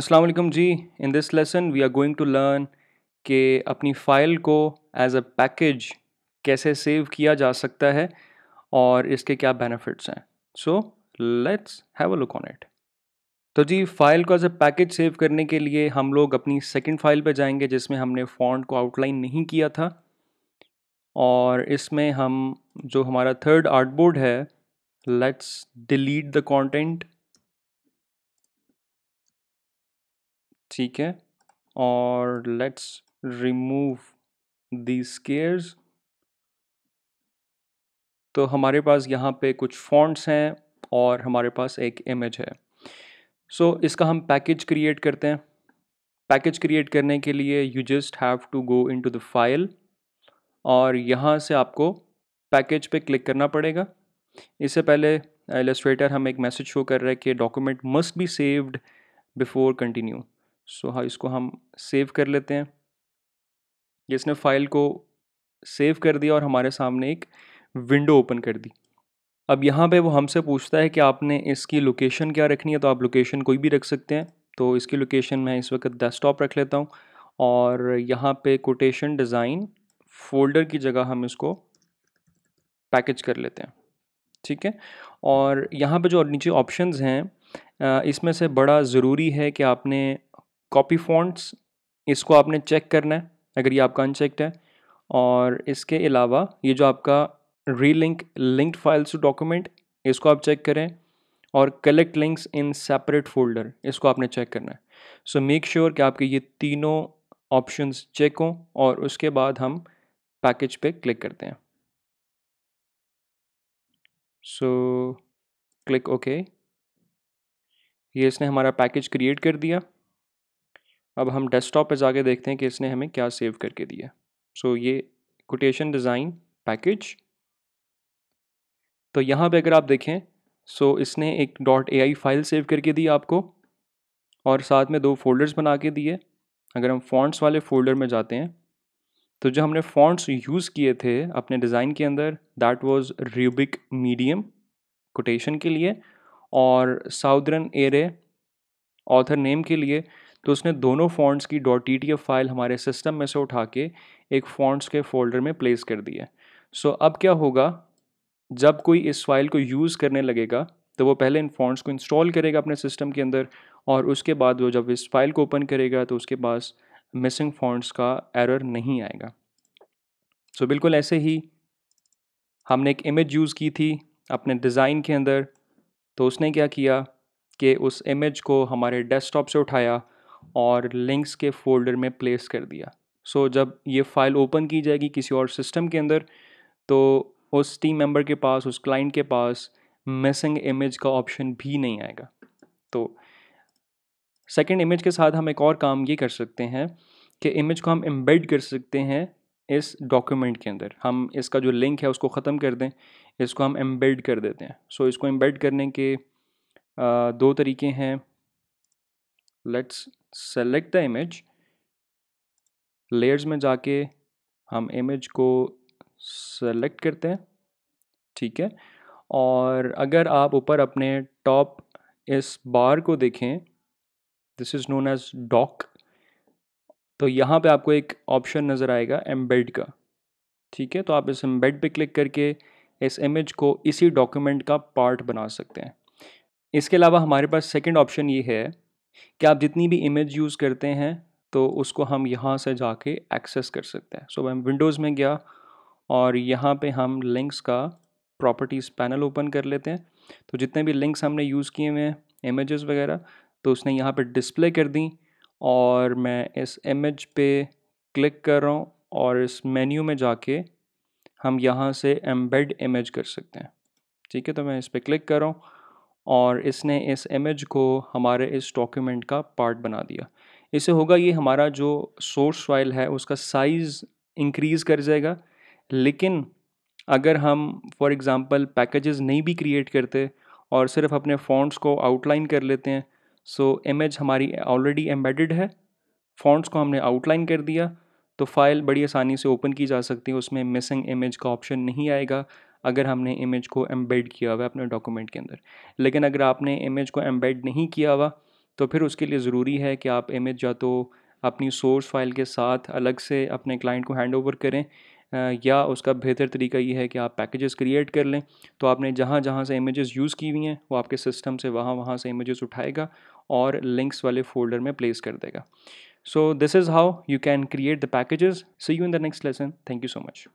अस्सलाम वालेकुम जी। In this lesson we are going to learn कि अपनी फ़ाइल को एज अ पैकेज कैसे सेव किया जा सकता है और इसके क्या बेनिफिट्स हैं। So let's have a look on it तो जी फ़ाइल को एज अ पैकेज सेव करने के लिए हम लोग अपनी सेकंड फ़ाइल पे जाएँगे जिसमें हमने फ़ॉन्ट को आउटलाइन नहीं किया था और इसमें हम, जो हमारा थर्ड आर्टबोर्ड है लेट्स डिलीट द कंटेंट ठीक है? और लेट्स रिमूव दी स्केयर्स तो हमारे पास यहाँ पे कुछ फॉन्ट्स हैं और हमारे पास एक इमेज है। सो so, इसका हम पैकेज क्रिएट करते हैं। पैकेज क्रिएट करने के लिए you just have to go into the file और यहाँ से आपको पैकेज पे क्लिक करना पड़ेगा। इससे पहले एलस्ट्रेटर हम एक मैसेज शो कर रहे हैं कि document must be saved before continue so हाँ इसको हम सेव कर लेते हैं। जिसने फ़ाइल को सेव कर दिया और हमारे सामने एक विंडो ओपन कर दी। अब यहाँ पे वो हमसे पूछता है कि आपने इसकी लोकेशन क्या रखनी है? तो आप लोकेशन कोई भी रख सकते हैं। तो इसकी लोकेशन मैं इस वक्त डेस्कटॉप रख लेता हूँ और यहाँ पे कोटेशन डिज़ाइन फोल्डर की जगह हम इसको पैकेज कर लेते हैं। ठीक है? और यहाँ पे जो नीचे ऑप्शंस हैं इसमें से बड़ा ज़रूरी है कि आपने कॉपी फॉन्ट्स इसको आपने चेक करना है, अगर ये आपका अनचेक्ड है। और इसके अलावा ये जो आपका relink linked files to document इसको आप चेक करें। और collect links in separate folder इसको आपने चेक करना है। सो मेक श्योर कि आपके ये तीनों ऑप्शंस चेक हों और उसके बाद हम पैकेज पे क्लिक करते हैं। सो क्लिक ओके ये इसने हमारा पैकेज क्रिएट कर दिया। अब हम डेस्कटॉप पे जाके देखते हैं कि इसने हमें क्या सेव करके दिया। सो so, ये कोटेशन डिज़ाइन पैकेज तो यहाँ पे अगर आप देखें सो so इसने एक. डॉट एआई फ़ाइल सेव करके दी आपको और साथ में दो फोल्डर्स बना के दिए। अगर हम फॉन्ट्स वाले फोल्डर में जाते हैं तो जो हमने फॉन्ट्स यूज़ किए थे अपने डिज़ाइन के अंदर that was Rubik medium quotation के लिए और साउदर्न एरे ऑथर नेम के लिए तो उसने दोनों फॉन्ट्स की डॉट टी फ़ाइल हमारे सिस्टम में से उठा के एक फॉन्ट्स के फोल्डर में प्लेस कर दिया सो so, अब क्या होगा? जब कोई इस फ़ाइल को यूज़ करने लगेगा तो वो पहले इन फॉन्ट्स को इंस्टॉल करेगा अपने सिस्टम के अंदर और उसके बाद वो जब इस फ़ाइल को ओपन करेगा तो उसके पास मिसिंग फॉन्ट्स का एरर नहीं आएगा। सो so, बिल्कुल ऐसे ही हमने एक इमेज यूज़ की थी अपने डिज़ाइन के अंदर। तो उसने क्या किया कि उस इमेज को हमारे डेस्कटॉप से उठाया और लिंक्स के फोल्डर में प्लेस कर दिया। सो so, जब ये फ़ाइल ओपन की जाएगी किसी और सिस्टम के अंदर तो उस टीम मेंबर के पास उस क्लाइंट के पास मिसिंग इमेज का ऑप्शन भी नहीं आएगा। तो सेकेंड इमेज के साथ हम एक और काम ये कर सकते हैं कि इमेज को हम एम्बेड कर सकते हैं इस डॉक्यूमेंट के अंदर। हम इसका जो लिंक है उसको ख़त्म कर दें इसको हम एम्बेड कर देते हैं। सो so, इसको एम्बेड करने के दो तरीके हैं। Let's select the image layers में जाके हम इमेज को सेलेक्ट करते हैं, ठीक है? और अगर आप ऊपर अपने टॉप इस बार को देखें this is known as dock तो यहाँ पे आपको एक ऑप्शन नज़र आएगा एम्बेड का, ठीक है? तो आप इस एम्बेड पे क्लिक करके इस इमेज को इसी डॉक्यूमेंट का पार्ट बना सकते हैं। इसके अलावा हमारे पास सेकंड ऑप्शन ये है कि आप जितनी भी इमेज यूज़ करते हैं तो उसको हम यहाँ से जाके एक्सेस कर सकते हैं। सो so, मैं विंडोज़ में गया और यहाँ पे हम लिंक्स का प्रॉपर्टीज़ पैनल ओपन कर लेते हैं। तो जितने भी लिंक्स हमने यूज़ किए हुए हैं इमेजेस वगैरह तो उसने यहाँ पे डिस्प्ले कर दी और मैं इस इमेज पे क्लिक कर रहा हूँ और इस मेन्यू में जाके हम यहाँ से एम्बेड इमेज कर सकते हैं। ठीक है तो मैं इस पर क्लिक कर रहा हूँ। और इसने इस इमेज को हमारे इस डॉक्यूमेंट का पार्ट बना दिया। इससे होगा ये हमारा जो सोर्स फ़ाइल है, उसका साइज़ इंक्रीज़ कर जाएगा। लेकिन अगर हम फॉर एग्ज़ाम्पल पैकेजेस नहीं भी क्रिएट करते और सिर्फ़ अपने फॉन्ट्स को आउटलाइन कर लेते हैं सो इमेज हमारी ऑलरेडी एम्बेडेड है। फॉन्ट्स को हमने आउटलाइन कर दिया तो फ़ाइल बड़ी आसानी से ओपन की जा सकती है, उसमें मिसिंग इमेज का ऑप्शन नहीं आएगा। अगर हमने इमेज को एम्बेड किया हुआ है अपने डॉक्यूमेंट के अंदर लेकिन अगर आपने इमेज को एम्बेड नहीं किया हुआ तो फिर उसके लिए ज़रूरी है कि आप इमेज या तो अपनी सोर्स फ़ाइल के साथ अलग से अपने क्लाइंट को हैंड ओवर करें या उसका बेहतर तरीका ये है कि आप पैकेजेस क्रिएट कर लें तो आपने जहाँ जहाँ से इमेजेस यूज़ की हुई हैं, वो आपके सिस्टम से वहाँ वहाँ से इमेजेस उठाएगा और लिंक्स वाले फोल्डर में प्लेस कर देगा So, this is how you can create the packages. See you in the next lesson. Thank you so much.